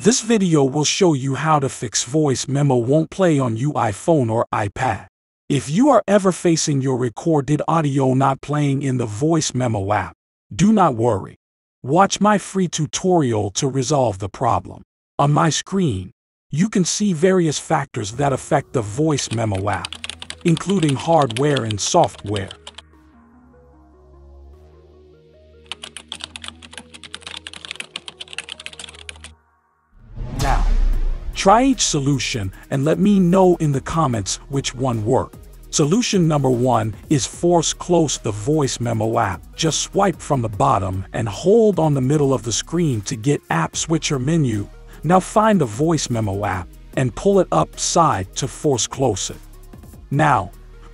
This video will show you how to fix voice memo won't play on your iPhone or iPad. If you are ever facing your recorded audio not playing in the voice memo app, do not worry. Watch my free tutorial to resolve the problem. On my screen, you can see various factors that affect the voice memo app, including hardware and software. Try each solution and let me know in the comments which one worked. Solution number one is force close the voice memo app. Just swipe from the bottom and hold on the middle of the screen to get app switcher menu. Now find the voice memo app and pull it upside to force close it. Now,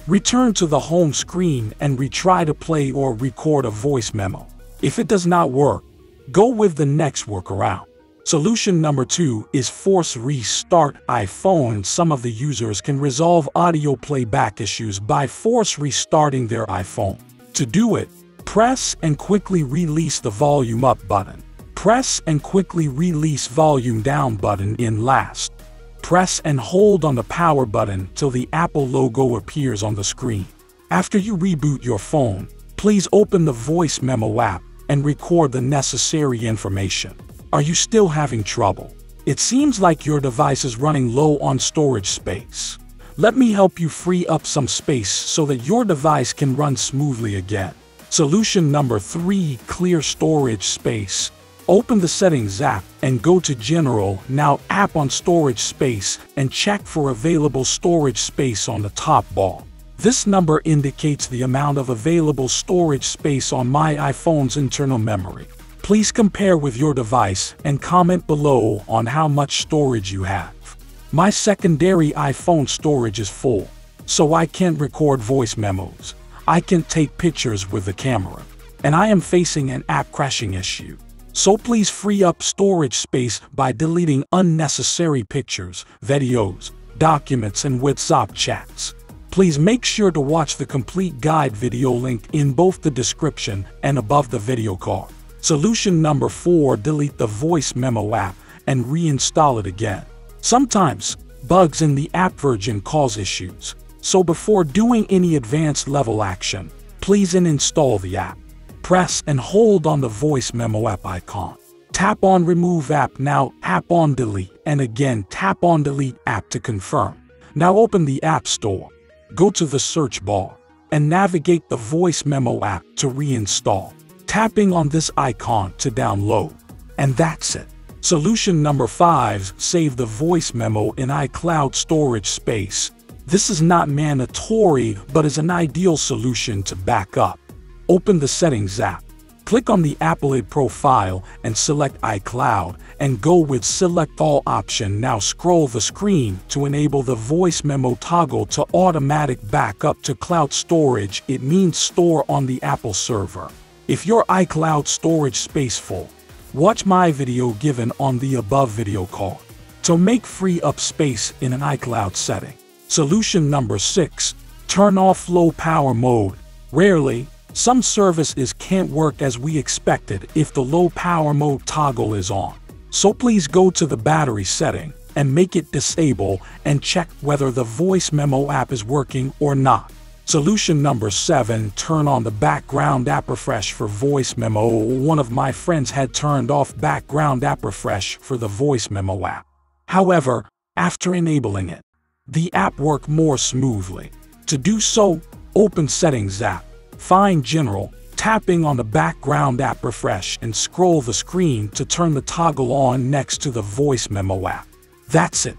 return to the home screen and retry to play or record a voice memo. If it does not work, go with the next workaround. Solution number two is force restart iPhone. Some of the users can resolve audio playback issues by force restarting their iPhone. To do it, press and quickly release the volume up button. Press and quickly release volume down button in last. Press and hold on the power button till the Apple logo appears on the screen. After you reboot your phone, please open the voice memo app and record the necessary information. Are you still having trouble? It seems like your device is running low on storage space. Let me help you free up some space so that your device can run smoothly again. Solution number 3 Clear storage space. Open the Settings app and go to General, now App on Storage Space, and check for available storage space on the top bar. This number indicates the amount of available storage space on my iPhone's internal memory. Please compare with your device and comment below on how much storage you have. My secondary iPhone storage is full, so I can't record voice memos. I can take pictures with the camera, and I am facing an app crashing issue. So please free up storage space by deleting unnecessary pictures, videos, documents, and WhatsApp chats. Please make sure to watch the complete guide video linked in both the description and above the video card. Solution number 4 Delete the voice memo app and reinstall it again. Sometimes, bugs in the app version cause issues, so before doing any advanced level action, please uninstall the app. Press and hold on the voice memo app icon. Tap on Remove App now, tap on Delete, and again tap on Delete App to confirm. Now open the App Store. Go to the search bar and navigate the voice memo app to reinstall tapping on this icon to download. And that's it. Solution number 5 Save the voice memo in iCloud storage space. This is not mandatory, but is an ideal solution to back up. Open the Settings app. Click on the Apple ID profile and select iCloud and go with Select All option. Now scroll the screen to enable the voice memo toggle to automatic backup to cloud storage. It means store on the Apple server. If your iCloud storage space full, watch my video given on the above video call to make free up space in an iCloud setting. Solution number 6. Turn off low power mode. Rarely, some services can't work as we expected if the low power mode toggle is on. So please go to the battery setting and make it disable and check whether the voice memo app is working or not. Solution number seven, turn on the background app refresh for voice memo. One of my friends had turned off background app refresh for the voice memo app. However, after enabling it, the app worked more smoothly. To do so, open Settings app, find General, tapping on the background app refresh and scroll the screen to turn the toggle on next to the voice memo app. That's it.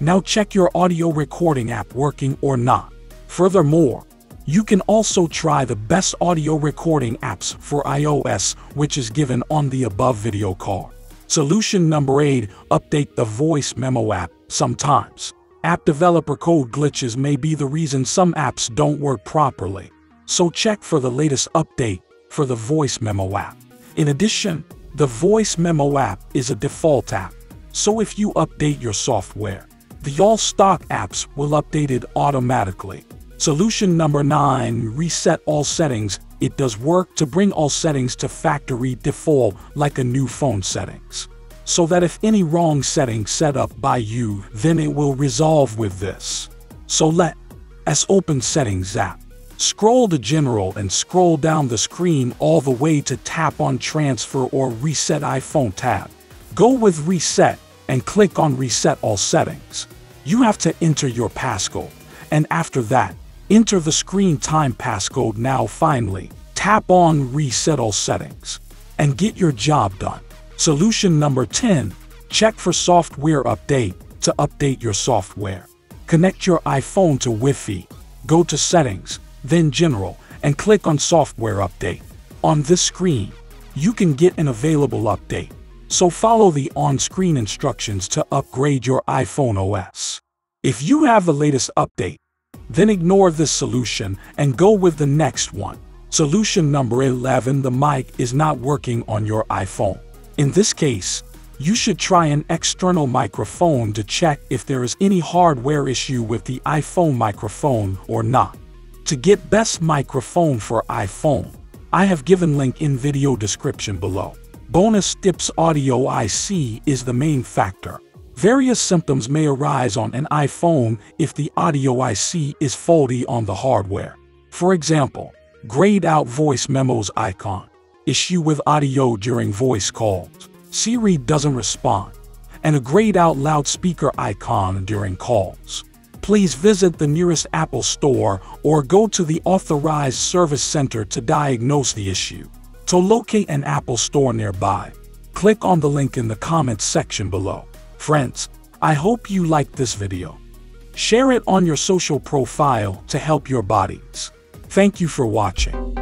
Now check your audio recording app working or not. Furthermore, you can also try the best audio recording apps for iOS, which is given on the above video card. Solution number 8 Update the voice memo app. Sometimes, app developer code glitches may be the reason some apps don't work properly. So check for the latest update for the voice memo app. In addition, the voice memo app is a default app. So if you update your software, the all stock apps will update it automatically. Solution number 9 Reset all settings. It does work to bring all settings to factory default like a new phone settings. so that if any wrong setting set up by you, then it will resolve with this. So let us open Settings app. Scroll to General and scroll down the screen all the way to tap on Transfer or Reset iPhone tab. Go with Reset and click on Reset All Settings. You have to enter your passcode, and after that, enter the screen time passcode now finally. Tap on Reset All Settings and get your job done. Solution number 10. Check for software update to update your software. Connect your iPhone to Wi-Fi. Go to Settings, then General, and click on Software Update. On this screen, you can get an available update. So follow the on-screen instructions to upgrade your iPhone OS. If you have the latest update, then ignore this solution and go with the next one. Solution number 11 The mic is not working on your iPhone. In this case, you should try an external microphone to check if there is any hardware issue with the iPhone microphone or not. To get best microphone for iPhone, I have given link in video description below. Bonus tips audio IC is the main factor. Various symptoms may arise on an iPhone if the audio IC is faulty on the hardware. For example, grayed out voice memos icon, issue with audio during voice calls, Siri doesn't respond, and a grayed out loudspeaker icon during calls. Please visit the nearest Apple store or go to the authorized service center to diagnose the issue. To locate an Apple store nearby, click on the link in the comments section below. Friends, I hope you liked this video. Share it on your social profile to help your bodies. Thank you for watching.